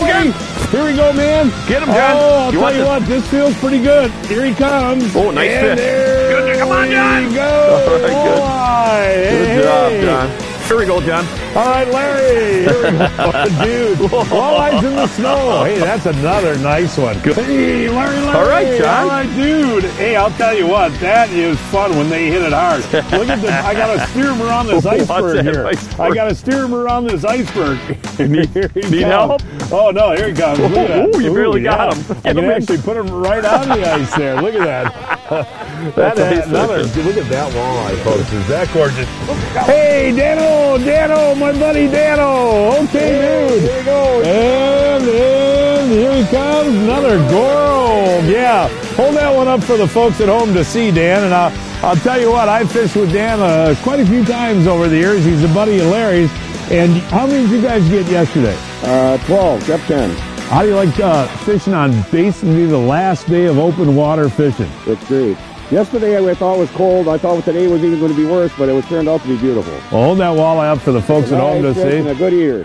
John. Here we go, man. Get him, John. Oh, I'll You tell want you this? what, this feels pretty good. Here he comes. Oh, nice and fish. Good. Come on, John. go. All right, good. Good Hey, job. John. Here we go, John. All right, Larry. Here we go. Dude, walleyes in the snow. Hey, that's another nice one. Hey, Larry, Larry. All right, John. All right, dude. Hey, I'll tell you what, that is fun when they hit it hard. Look at this. I got to steer him around this iceberg here. iceberg? I got to steer him around this iceberg. Need- need help? Oh, no, here he comes. Look at that. Ooh, you barely got yeah. him. I Get can him in. actually put him right on the ice there. Look at that. that That's another, nice. look at that walleye, folks. Is that gorgeous? Hey, Dano, Dano, my buddy Dano. Okay, dude. Here we go. And, and here he comes, another Goro. Yeah, hold that one up for the folks at home to see, Dan. And I'll, I'll tell you what, I've fished with Dan uh, quite a few times over the years. He's a buddy of Larry's. And how many did you guys get yesterday? Uh, 12, kept 10. How do you like uh, fishing on basically the last day of open water fishing? It's great. Yesterday I thought it was cold. I thought today was even going to be worse, but it was turned out to be beautiful. Well, hold that walleye up for the folks at home to see. and a good eater.